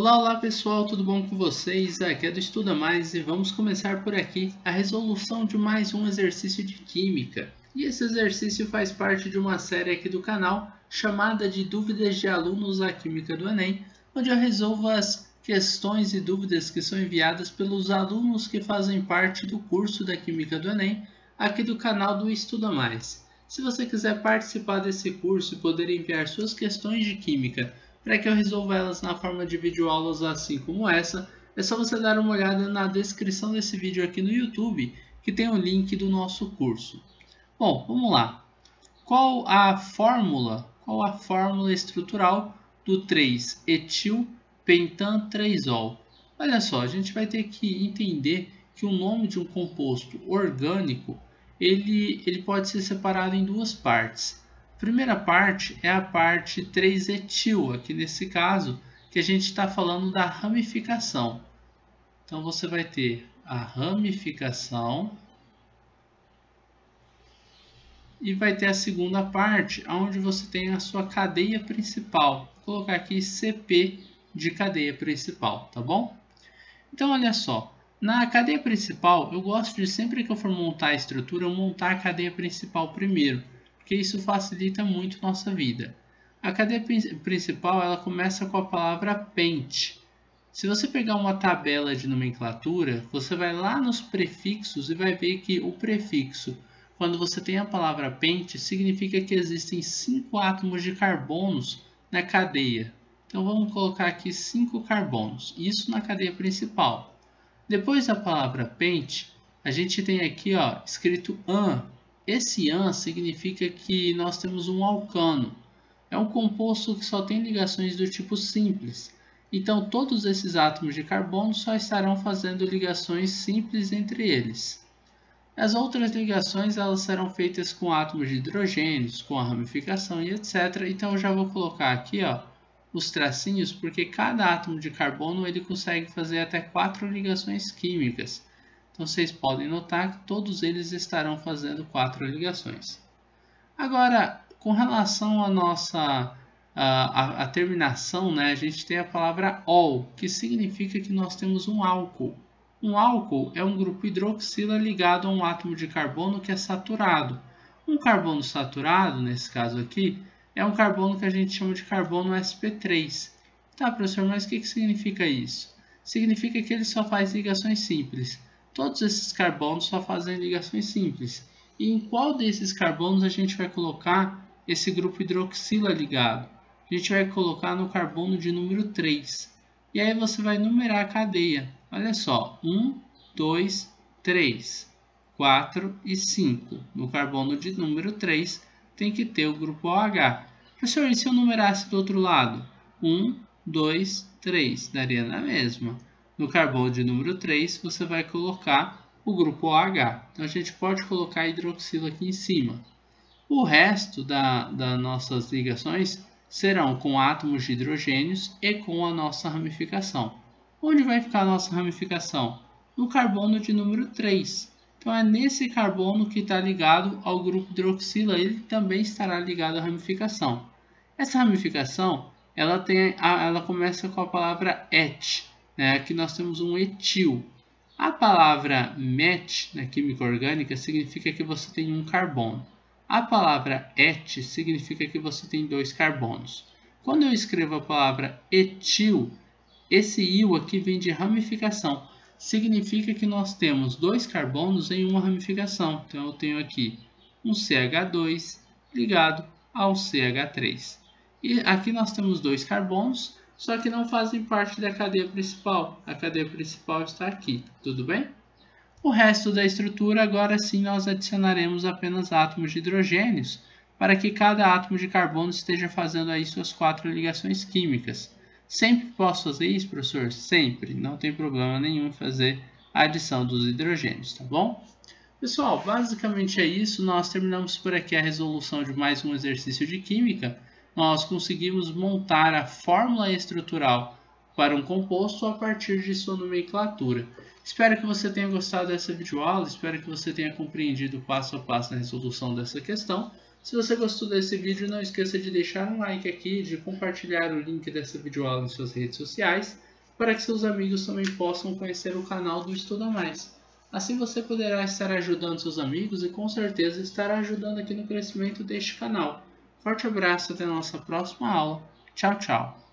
Olá, olá pessoal, tudo bom com vocês? Aqui é do Estuda Mais e vamos começar por aqui a resolução de mais um exercício de Química. E esse exercício faz parte de uma série aqui do canal chamada de Dúvidas de Alunos da Química do Enem, onde eu resolvo as questões e dúvidas que são enviadas pelos alunos que fazem parte do curso da Química do Enem aqui do canal do Estuda Mais. Se você quiser participar desse curso e poder enviar suas questões de Química para que eu resolva elas na forma de videoaulas assim como essa, é só você dar uma olhada na descrição desse vídeo aqui no YouTube, que tem o link do nosso curso. Bom, vamos lá. Qual a fórmula, qual a fórmula estrutural do 3-etil-pentan-3-ol? Olha só, a gente vai ter que entender que o nome de um composto orgânico ele, ele pode ser separado em duas partes. Primeira parte é a parte 3-etil, aqui nesse caso, que a gente está falando da ramificação. Então você vai ter a ramificação e vai ter a segunda parte, onde você tem a sua cadeia principal. Vou colocar aqui CP de cadeia principal, tá bom? Então olha só, na cadeia principal, eu gosto de sempre que eu for montar a estrutura, eu montar a cadeia principal primeiro, porque isso facilita muito nossa vida. A cadeia principal ela começa com a palavra pente. Se você pegar uma tabela de nomenclatura, você vai lá nos prefixos e vai ver que o prefixo, quando você tem a palavra pente, significa que existem cinco átomos de carbonos na cadeia. Então vamos colocar aqui cinco carbonos, isso na cadeia principal. Depois da palavra pente, a gente tem aqui ó, escrito an. Esse an significa que nós temos um alcano. É um composto que só tem ligações do tipo simples. Então, todos esses átomos de carbono só estarão fazendo ligações simples entre eles. As outras ligações elas serão feitas com átomos de hidrogênios, com a ramificação e etc. Então, eu já vou colocar aqui ó, os tracinhos porque cada átomo de carbono ele consegue fazer até quatro ligações químicas. Vocês podem notar que todos eles estarão fazendo quatro ligações. Agora, com relação à nossa a, a, terminação, né, a gente tem a palavra ol, que significa que nós temos um álcool. Um álcool é um grupo hidroxila ligado a um átomo de carbono que é saturado. Um carbono saturado, nesse caso aqui, é um carbono que a gente chama de carbono sp3. Tá, professor, mas o que, que significa isso? Significa que ele só faz ligações simples. Todos esses carbonos só fazem ligações simples. E em qual desses carbonos a gente vai colocar esse grupo hidroxila ligado? A gente vai colocar no carbono de número 3. E aí você vai numerar a cadeia. Olha só, 1, 2, 3, 4 e 5. No carbono de número 3 tem que ter o grupo OH. Professor, e se eu numerasse do outro lado? 1, 2, 3, daria na mesma. No carbono de número 3, você vai colocar o grupo OH. Então, a gente pode colocar hidroxila aqui em cima. O resto da, das nossas ligações serão com átomos de hidrogênios e com a nossa ramificação. Onde vai ficar a nossa ramificação? No carbono de número 3. Então é nesse carbono que está ligado ao grupo hidroxila, ele também estará ligado à ramificação. Essa ramificação, ela, tem, ela começa com a palavra et, né? aqui nós temos um etil. A palavra met, na química orgânica, significa que você tem um carbono. A palavra et significa que você tem dois carbonos. Quando eu escrevo a palavra etil, esse il aqui vem de ramificação significa que nós temos dois carbonos em uma ramificação. Então, eu tenho aqui um CH2 ligado ao CH3. E aqui nós temos dois carbonos, só que não fazem parte da cadeia principal. A cadeia principal está aqui, tudo bem? O resto da estrutura, agora sim, nós adicionaremos apenas átomos de hidrogênios, para que cada átomo de carbono esteja fazendo aí suas quatro ligações químicas. Sempre posso fazer isso, professor? Sempre. Não tem problema nenhum fazer a adição dos hidrogênios, tá bom? Pessoal, basicamente é isso. Nós terminamos por aqui a resolução de mais um exercício de química. Nós conseguimos montar a fórmula estrutural para um composto a partir de sua nomenclatura. Espero que você tenha gostado dessa videoaula, espero que você tenha compreendido passo a passo na resolução dessa questão. Se você gostou desse vídeo, não esqueça de deixar um like aqui, de compartilhar o link dessa videoaula em suas redes sociais para que seus amigos também possam conhecer o canal do Estuda Mais. Assim você poderá estar ajudando seus amigos e com certeza estará ajudando aqui no crescimento deste canal. Forte abraço até a nossa próxima aula. Tchau, tchau.